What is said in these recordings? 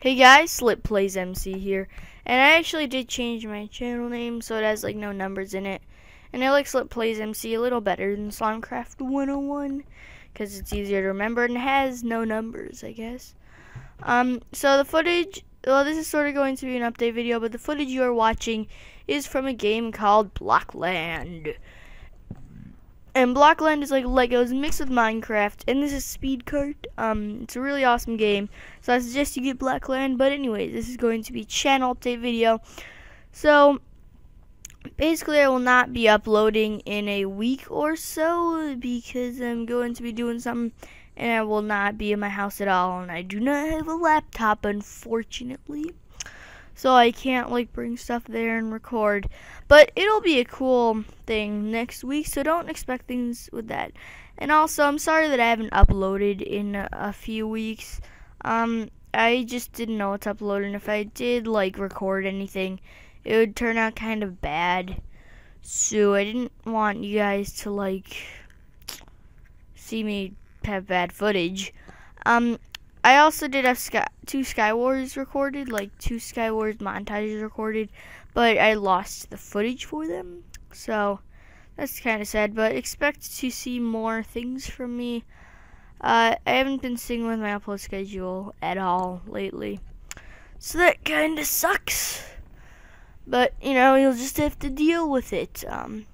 Hey guys, Slime Plays MC here, and I actually did change my channel name so it has like no numbers in it, and I like Slime Plays MC a little better than Slimecraft 101 because it's easier to remember and has no numbers, I guess. Um, so the footage, well, this is sort of going to be an update video, but the footage you are watching is from a game called Blockland. And Blockland is like Legos mixed with Minecraft, and this is Speed Kart. Um, it's a really awesome game, so I suggest you get Blockland. But anyways, this is going to be channel update video. So basically, I will not be uploading in a week or so because I'm going to be doing something, and I will not be in my house at all. And I do not have a laptop, unfortunately so I can't like bring stuff there and record. But it'll be a cool thing next week, so don't expect things with that. And also, I'm sorry that I haven't uploaded in a, few weeks. Um, I just didn't know what to upload, and if I did like record anything, it would turn out kind of bad. So I didn't want you guys to like see me have bad footage. Um, I also did have Sky, two Skywars recorded, like two Skywars montages recorded, but I lost the footage for them. So that's kind of sad, but expect to see more things from me. Uh, I haven't been singing with my upload schedule at all lately. So that kind of sucks. But, you know, you'll just have to deal with it. Um,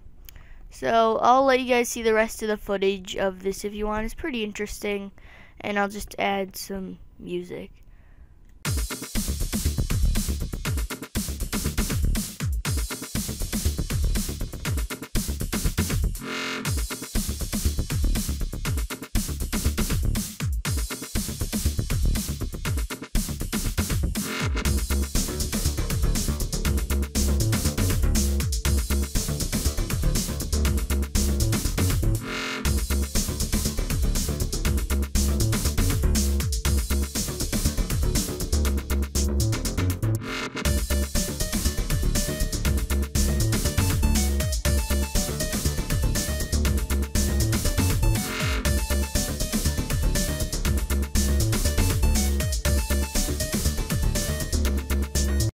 so I'll let you guys see the rest of the footage of this if you want. It's pretty interesting and I'll just add some music.